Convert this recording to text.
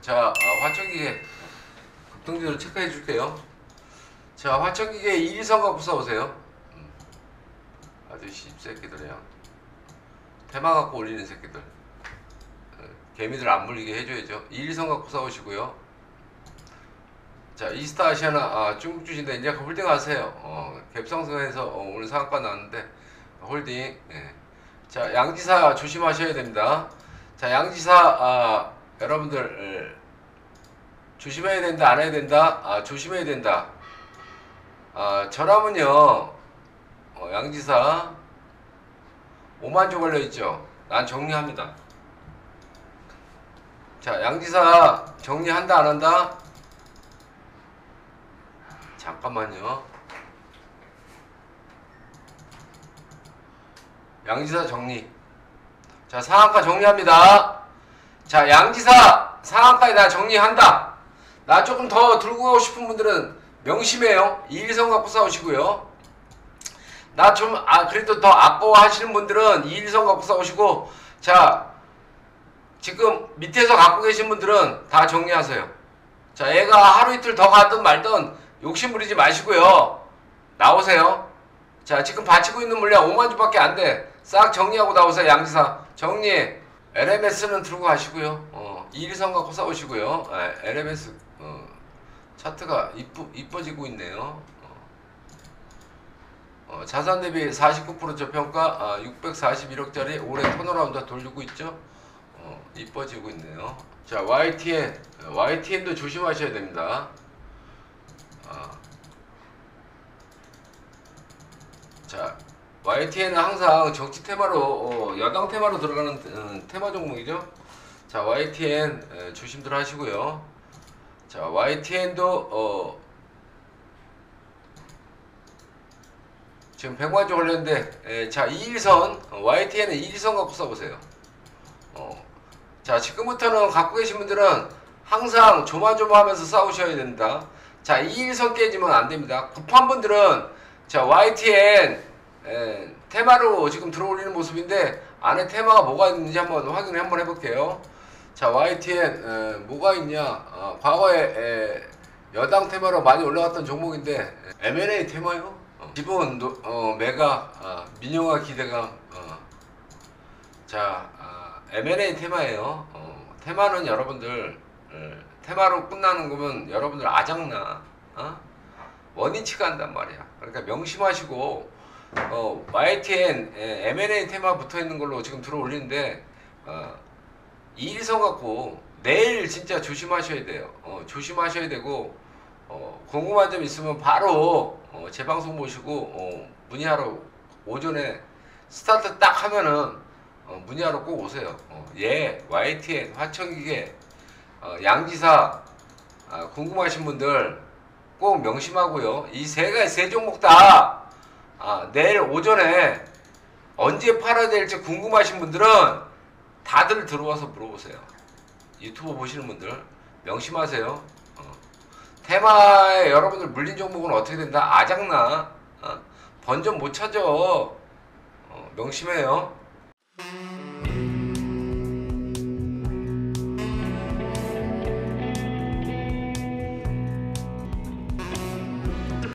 자, 아, 화천기계 급등주를 체크해 줄게요. 자, 화천기계 이일선 갖고 싸우세요. 음. 아주 씹새끼들이야. 테마 갖고 올리는 새끼들. 어, 개미들 안 물리게 해줘야죠. 이일선 갖고 싸우시고요. 자, 이스트아시아 아, 중국 주신데 이제 홀딩 하세요. 어, 갭상승해서 어, 오늘 상한가 나왔는데 홀딩. 예. 자, 양지사 조심하셔야 됩니다. 자, 양지사 아, 여러분들 예. 조심해야 된다, 안 해야 된다. 아, 조심해야 된다. 아, 저라면요. 어, 양지사 5만 주 걸려 있죠. 난 정리합니다. 자, 양지사 정리한다, 안 한다? 잠깐만요. 양지사 정리. 자, 상한가 정리합니다. 자, 양지사 상한가에 나 정리한다. 나 조금 더 들고 가고 싶은 분들은 명심해요. 이일선 갖고 싸우시고요. 나 좀, 아, 그래도 더 아까워 하시는 분들은 이일선 갖고 싸우시고, 자, 지금 밑에서 갖고 계신 분들은 다 정리하세요. 자, 얘가 하루 이틀 더 가든 말든 욕심 부리지 마시고요. 나오세요. 자, 지금 받치고 있는 물량 5만 주밖에 안 돼. 싹 정리하고 나오세요. 양지사. 정리. LMS는 들고 가시고요. 어, 이일선 갖고 싸우시고요. 에, LMS 어, 차트가 이쁘, 이뻐지고 있네요. 어, 어, 자산 대비 49% 저평가 아, 641억짜리 올해 turnaround 돌리고 있죠. 어, 이뻐지고 있네요. 자, YTN. YTN도 조심하셔야 됩니다. 아. 자, YTN은 항상 정치 테마로 어, 여당 테마로 들어가는 음, 테마 종목이죠. 자, YTN 에, 조심들 하시고요. 자, YTN도 어, 지금 100만 주 걸렸는데 에, 자, 2일선 어, YTN은 2일선 갖고 써보세요. 어, 자, 지금부터는 갖고 계신 분들은 항상 조마조마하면서 싸우셔야 된다. 자, 2일선 깨지면 안 됩니다. 급한 분들은 자, YTN 에, 테마로 지금 들어올리는 모습인데 안에 테마가 뭐가 있는지 한번 확인을 한번 해볼게요. 자, YTN 에, 뭐가 있냐? 아, 과거에 에, 여당 테마로 많이 올라갔던 종목인데 M&A 테마요? 어, 기본 노- 어, 메가 아, 민영화 기대감 어. 자 아, M&A 테마예요. 어, 테마는 여러분들 에, 테마로 끝나는 거면 여러분들 아장나 어? 원인치가 한단 말이야. 그러니까 명심하시고 어, YTN 에, M&A 테마 붙어 있는 걸로 지금 들어올리는데 어, 이일성 갖고 내일 진짜 조심하셔야 돼요. 어, 조심하셔야 되고 어, 궁금한 점 있으면 바로 어, 제 방송 보시고 어, 문의하러 오전에 스타트 딱 하면은 어, 문의하러 꼭 오세요. 어, 예, YTN 화천기계 어, 양지사 아, 궁금하신 분들 꼭 명심하고요. 이 세 가지 세 종목 다 아, 내일 오전에 언제 팔아야 될지 궁금하신 분들은 다들 들어와서 물어보세요. 유튜브 보시는 분들 명심하세요. 어. 테마에 여러분들 물린 종목은 어떻게 된다? 아작나. 어. 번전 못 찾아. 어, 명심해요.